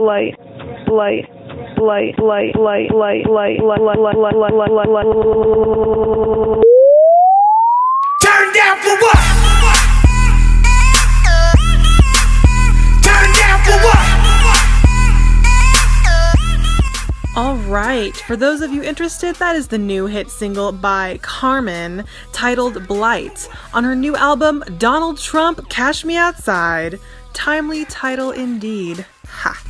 light, light, light, light, light, light, light, light, light, light, light. Turn down for what? Turn down for what? All right, for those of you interested, that is the new hit single by Carmen titled Blight on her new album Donald Trump Cash Me Outside. Timely title indeed. Ha.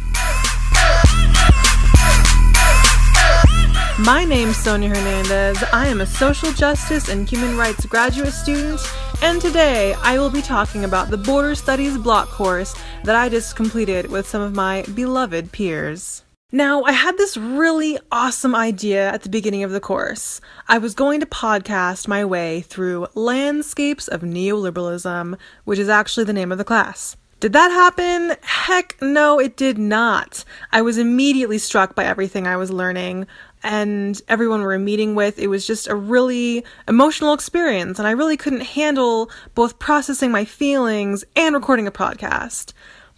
My name's Sonya Hernandez. I am a social justice and human rights graduate student, and today I will be talking about the Border Studies block course that I just completed with some of my beloved peers. Now, I had this really awesome idea at the beginning of the course. I was going to podcast my way through Landscapes of Neoliberalism, which is actually the name of the class. Did that happen? Heck no, it did not. I was immediately struck by everything I was learning and everyone we were meeting with. It was just a really emotional experience, and I really couldn't handle both processing my feelings and recording a podcast.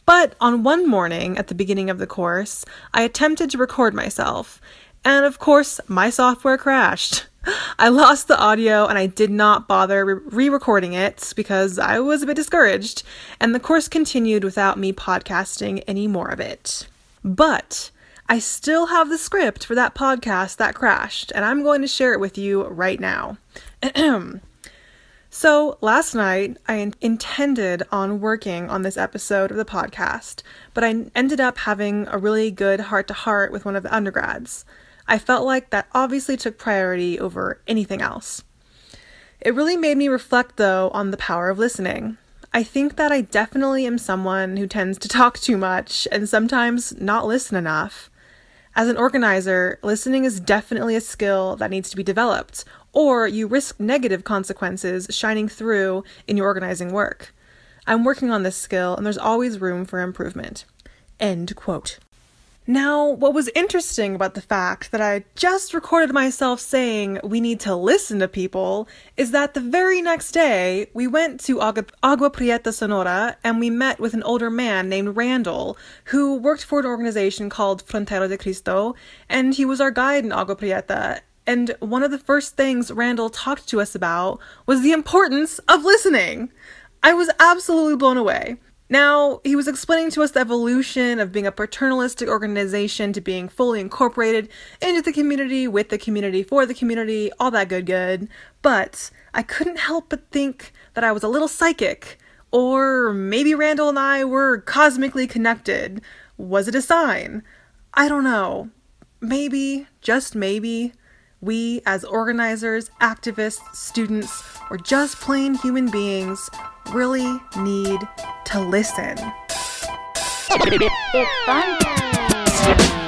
But on one morning at the beginning of the course, I attempted to record myself, and of course, my software crashed. I lost the audio and I did not bother re recording it because I was a bit discouraged, and the course continued without me podcasting any more of it. But I still have the script for that podcast that crashed, and I'm going to share it with you right now. So, last night I in- intended on working on this episode of the podcast, but I ended up having a really good heart to heart with one of the undergrads. I felt like that obviously took priority over anything else. It really made me reflect, though, on the power of listening. I think that I definitely am someone who tends to talk too much and sometimes not listen enough. As an organizer, listening is definitely a skill that needs to be developed, or you risk negative consequences shining through in your organizing work. I'm working on this skill, and there's always room for improvement. End quote. Now, what was interesting about the fact that I just recorded myself saying we need to listen to people is that the very next day we went to Agua, Agua Prieta, Sonora, and we met with an older man named Randall who worked for an organization called Frontera de Cristo, and he was our guide in Agua Prieta. And one of the first things Randall talked to us about was the importance of listening. I was absolutely blown away. Now, he was explaining to us the evolution of being a paternalistic organization to being fully incorporated into the community, with the community, for the community, all that good, good. But I couldn't help but think that I was a little psychic, or maybe Randall and I were cosmically connected. Was it a sign? I don't know. Maybe, just maybe, we as organizers, activists, students, or just plain human beings really need to listen. It's fun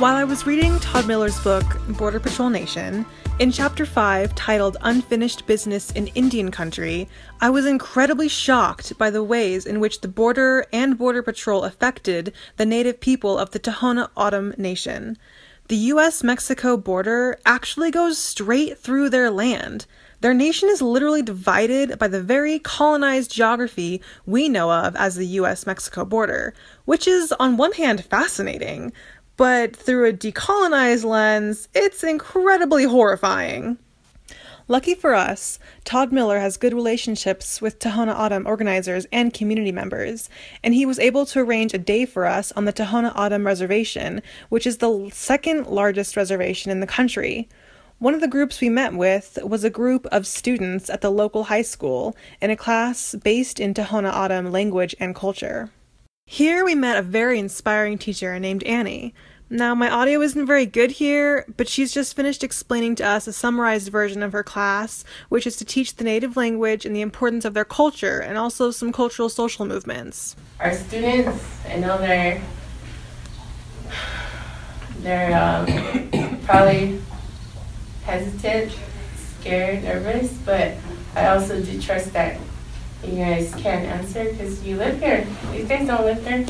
While I was reading Todd Miller's book, Border Patrol Nation, in Chapter 5, titled Unfinished Business in Indian Country, I was incredibly shocked by the ways in which the border and Border Patrol affected the native people of the Tohono O'odham Nation. The US Mexico border actually goes straight through their land. Their nation is literally divided by the very colonized geography we know of as the US Mexico border, which is on one hand fascinating, but through a decolonized lens, it's incredibly horrifying. Lucky for us, Todd Miller has good relationships with Tohono O'odham organizers and community members, and he was able to arrange a day for us on the Tohono O'odham Reservation, which is the second largest reservation in the country. One of the groups we met with was a group of students at the local high school in a class based in Tohono O'odham language and culture. Here we met a very inspiring teacher named Annie. Now, my audio isn't very good here, but she's just finished explaining to us a summarized version of her class, which is to teach the native language and the importance of their culture and also some cultural social movements. our students, I know they're they're um, probably hesitant, scared, nervous, but I also do trust that you guys can't answer because you live here. These guys don't live there.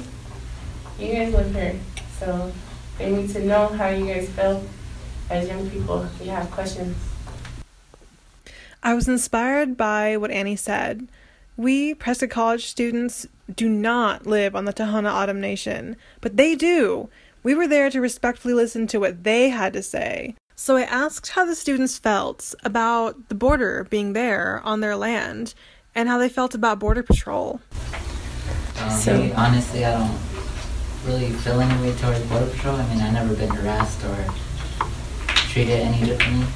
You guys live here, so they need to know how you guys feel as young people, we have questions. I was inspired by what Annie said. We, Prescott College students, do not live on the Tohono O'odham Nation, but they do. We were there to respectfully listen to what they had to say. So I asked how the students felt about the border being there on their land and how they felt about Border Patrol. Um, So- really, honestly, I don't really feel any way towards Border Patrol. I mean, I've never been harassed or treated any differently.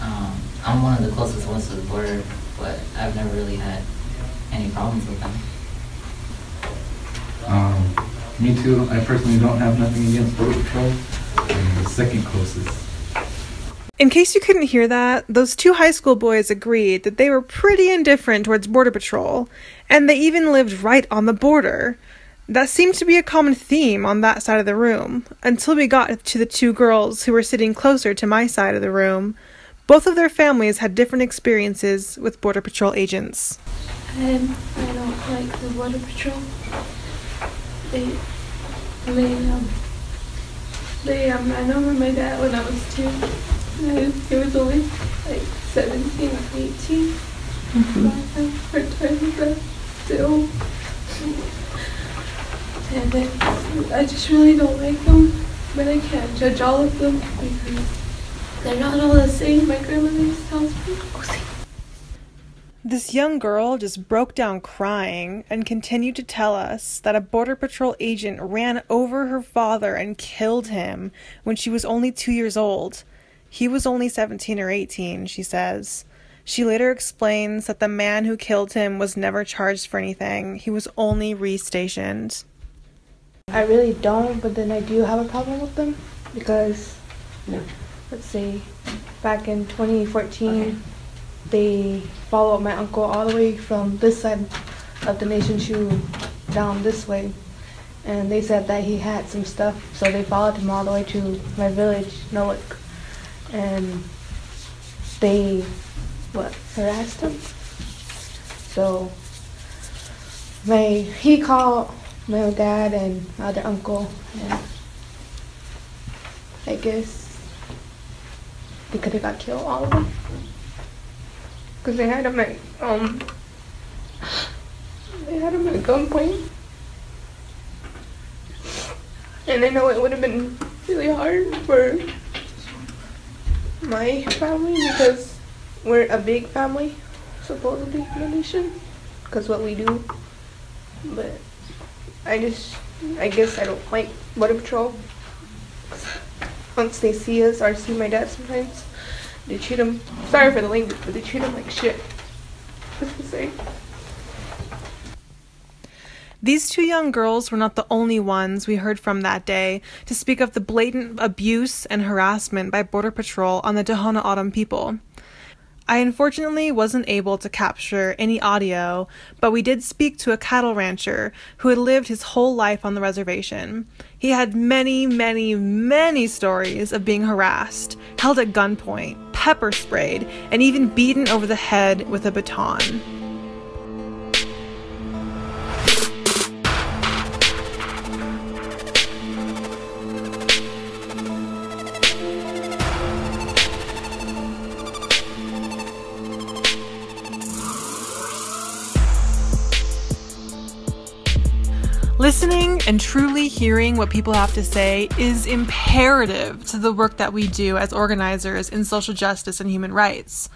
Um, I'm one of the closest ones to the border, but I've never really had any problems with them. Um, me too. I personally don't have nothing against Border Patrol. I'm the second closest. In case you couldn't hear that, those two high school boys agreed that they were pretty indifferent towards Border Patrol, and they even lived right on the border. That seemed to be a common theme on that side of the room, until we got to the two girls who were sitting closer to my side of the room. Both of their families had different experiences with Border Patrol agents. And I don't like the border patrol. They, they, um, they, um, I remember my dad when I was two. And I, was only like 17 or 18. Mm-hmm. I have hard time with that still. And then I just really don't like them, but I can't judge all of them because they're not all the same. My grandmother tells me. This young girl just broke down crying and continued to tell us that a Border Patrol agent ran over her father and killed him when she was only two years old. He was only 17 or 18, she says. She later explains that the man who killed him was never charged for anything, he was only restationed. I really don't, but then I do have a problem with them because, let's see, back in 2014, they followed my uncle all the way from this side of the nation to down this way. And they said that he had some stuff, so they followed him all the way to my village, Nolik. And they, what, harassed him? So, my, he called my dad and my other uncle, and I guess they could have got killed, all of them. Because they had him at, um, they had him at gunpoint. And I know it would have been really hard for my family because we're a big family, supposedly, nation. Because what we do. But I just, I guess I don't like Border Patrol. Once they see us or see my dad sometimes, they treat him, sorry for the language, but they treat him like shit. To say. These two young girls were not the only ones we heard from that day to speak of the blatant abuse and harassment by Border Patrol on the Tohono O'odham people. I unfortunately wasn't able to capture any audio, but we did speak to a cattle rancher who had lived his whole life on the reservation. He had many, many, many stories of being harassed, held at gunpoint, pepper sprayed, and even beaten over the head with a baton. Listening and truly hearing what people have to say is imperative to the work that we do as organizers in social justice and human rights.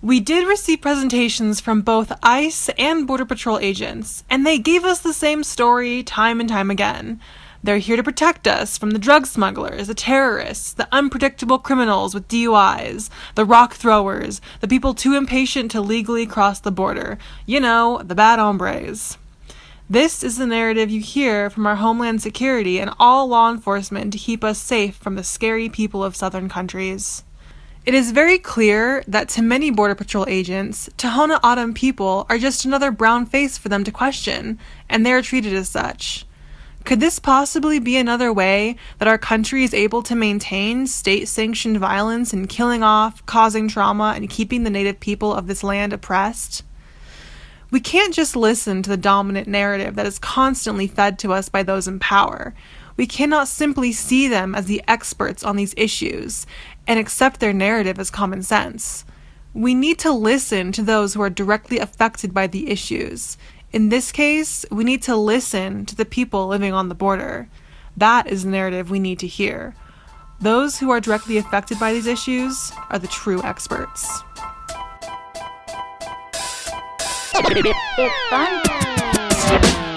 We did receive presentations from both ICE and Border Patrol agents, and they gave us the same story time and time again. They're here to protect us from the drug smugglers, the terrorists, the unpredictable criminals with DUIs, the rock throwers, the people too impatient to legally cross the border. You know, the bad hombres. This is the narrative you hear from our Homeland Security and all law enforcement to keep us safe from the scary people of southern countries. It is very clear that to many Border Patrol agents, Tohono O'odham people are just another brown face for them to question, and they are treated as such. Could this possibly be another way that our country is able to maintain state sanctioned violence and killing off, causing trauma, and keeping the native people of this land oppressed? We can't just listen to the dominant narrative that is constantly fed to us by those in power. We cannot simply see them as the experts on these issues and accept their narrative as common sense. We need to listen to those who are directly affected by the issues. In this case, we need to listen to the people living on the border. That is the narrative we need to hear. Those who are directly affected by these issues are the true experts. It's fun.